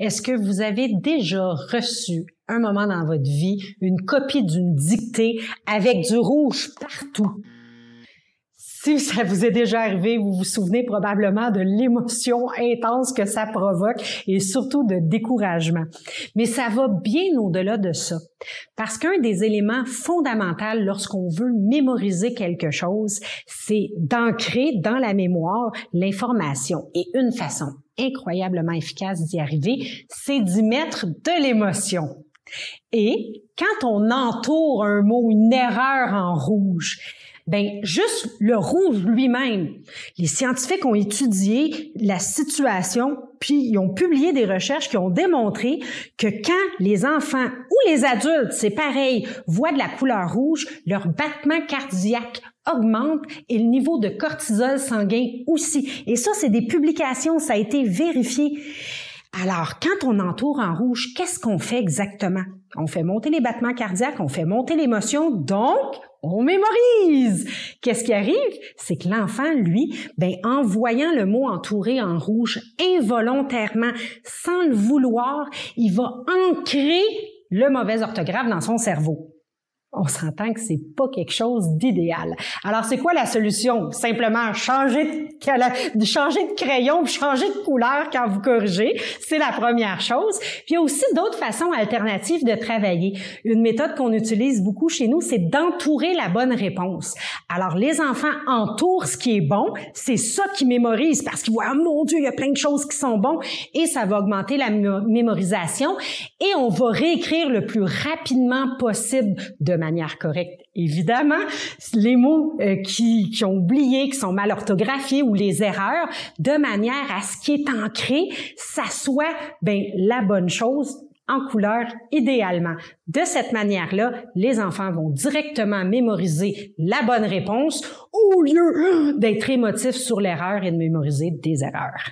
Est-ce que vous avez déjà reçu un moment dans votre vie une copie d'une dictée avec du rouge partout? Si ça vous est déjà arrivé, vous vous souvenez probablement de l'émotion intense que ça provoque et surtout de découragement. Mais ça va bien au-delà de ça. Parce qu'un des éléments fondamentaux lorsqu'on veut mémoriser quelque chose, c'est d'ancrer dans la mémoire l'information. Et une façon incroyablement efficace d'y arriver, c'est d'y mettre de l'émotion. Et quand on entoure un mot, une erreur en rouge, ben juste le rouge lui-même. Les scientifiques ont étudié la situation, puis ils ont publié des recherches qui ont démontré que quand les enfants ou les adultes, c'est pareil, voient de la couleur rouge, leur battement cardiaque augmente et le niveau de cortisol sanguin aussi. Et ça, c'est des publications, ça a été vérifié. Alors, quand on entoure en rouge, qu'est-ce qu'on fait exactement? On fait monter les battements cardiaques, on fait monter l'émotion, donc on mémorise. Qu'est-ce qui arrive? C'est que l'enfant, lui, ben, en voyant le mot entouré en rouge involontairement, sans le vouloir, il va ancrer le mauvais orthographe dans son cerveau on s'entend que c'est pas quelque chose d'idéal. Alors, c'est quoi la solution? Simplement changer de, changer de crayon, changer de couleur quand vous corrigez. C'est la première chose. Puis, il y a aussi d'autres façons alternatives de travailler. Une méthode qu'on utilise beaucoup chez nous, c'est d'entourer la bonne réponse. Alors, les enfants entourent ce qui est bon. C'est ça qu'ils mémorisent parce qu'ils voient, oh mon Dieu, il y a plein de choses qui sont bons et ça va augmenter la mémorisation et on va réécrire le plus rapidement possible de manière correcte. Évidemment, les mots euh, qui, qui ont oublié, qui sont mal orthographiés ou les erreurs, de manière à ce qui est ancré, ça soit ben, la bonne chose en couleur idéalement. De cette manière-là, les enfants vont directement mémoriser la bonne réponse au lieu d'être émotifs sur l'erreur et de mémoriser des erreurs.